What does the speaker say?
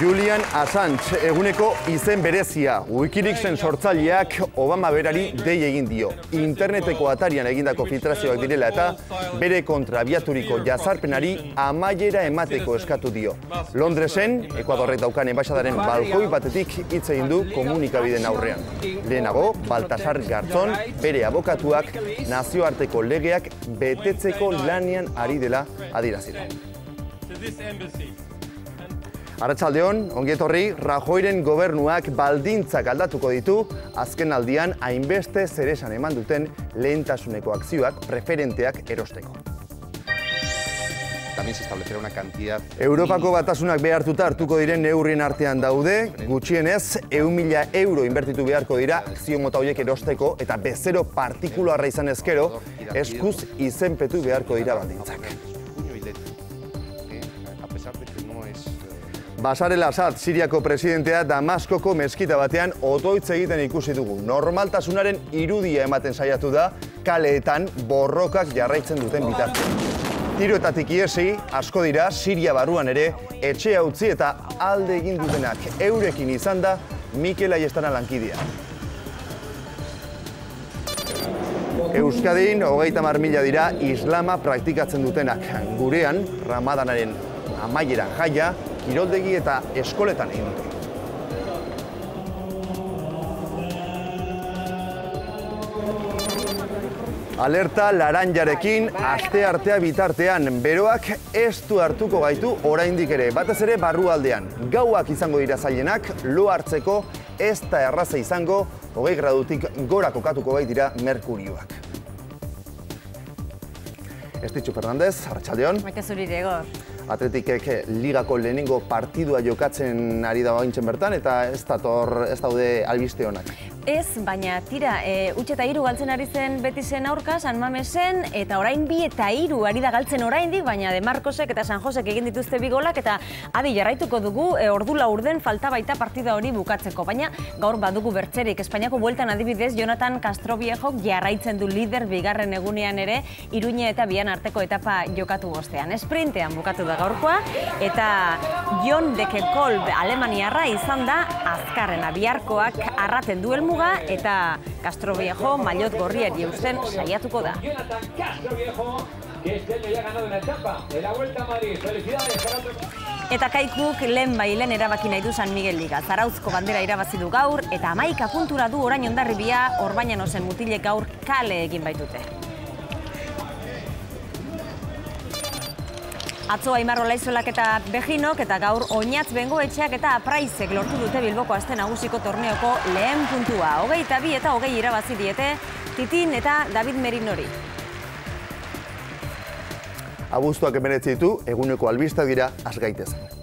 Julian Assange, eguneko izen berezia, Wikileaksen sortzaileak Obama berari dei egin dio. Interneteko atarian egindako filtrazioak direla eta bere kontrabiaturiko jazarpenari amaiera emateko eskatu dio. Londresen, Ekuadorrek daukan enbaixadaren balkoi batetik hitz egin du komunikabideen aurrean. Lehenago, Baltasar Garzon, bere abokatuak nazioarteko legeak betetzeko lanian ari dela adirazila. Arratxaldeon, ongietorri, Rajoiren gobernuak baldintzak aldatuko ditu, azken aldian hainbeste zeresan eman duten lehentasuneko akzioak preferenteak erosteko. También se establecerá una cantidad... Europako batasunak behartuta hartuko diren neurrien artean daude, gutxienez, eun mila euro inbertitu beharko dira akzio mota horiek erosteko eta bezero partikularra izan ezkero, eskuz izenpetu beharko dira baldintzak. Puño y letra, que a pesar de que no es... eh, Basar el-Assad, Siriako presidentea Damaskoko meskita batean otoitz egiten ikusi dugu. Normaltasunaren irudia ematen saiatu da, kaleetan borrokak jarraitzen duten bitartean. Tiroetatik iesi, asko dira, Siria barruan ere, etxea utzi eta alde egin dutenak eurekin izan da Mikel Aiestana lankidea. Euskadin, hogeita mar mila dira islama praktikatzen dutenak. Gurean, ramadanaren amaieran jaia, kiroldegi eta eskoletan egin dute. Alerta laranjarekin aste artea bitartean beroak ez du hartuko gaitu oraindik ere. Batez ere barrualdean. Gauak izango dira zailenak, lo hartzeko ez da erraza izango, hogei gradutik gora kokatuko baitira merkurioak. Estitxu Fernandez, Arratxaldeon. Maite zuri dego. Atletikek ligako lehenengo partidua jokatzen ari da baintzen bertan eta ez dator ez daude albiste honak. Ez, baina tira, e, utxe eta hiru galtzen ari zen Betisen aurka, San Mamesen, eta orain bi eta hiru ari da galtzen oraindik, baina De Marcosek eta San Josek egin dituzte bi golak, eta adi jarraituko dugu e, ordu laurden falta baita partida hori bukatzeko. Baina gaur badugu bertzerik, Espainiako bueltan adibidez, Jonathan Castroviejok jarraitzen du lider bigarren egunean ere, Iruñe eta bian arteko etapa jokatu bostean. Esprintean bukatu da gaurkoa, eta Jon Dekekolb Alemaniarra izan da azkarrena biharkoak arraten duel muga eta Castro Viejo maillot gorriari eusten saiatuko da. Eta kaikuk lehen bailen erabaki nahi du San Miguel Liga. Zarauzko bandera irabazi du gaur eta amaika puntura du orain ondarribia orbainan ozen mutilek gaur kale egin baitute. Atzo Aimar Olaizuelak eta Bejinok eta gaur Oinatz Bengoetxeak eta Apraizek lortu dute Bilboko aste nagusiko torneoko lehen puntua. Hogei eta bi eta hogei irabazi diete Titin eta David Merinori. Abuztuak emeretzi ditu, eguneko albistak dira, asgaitezen.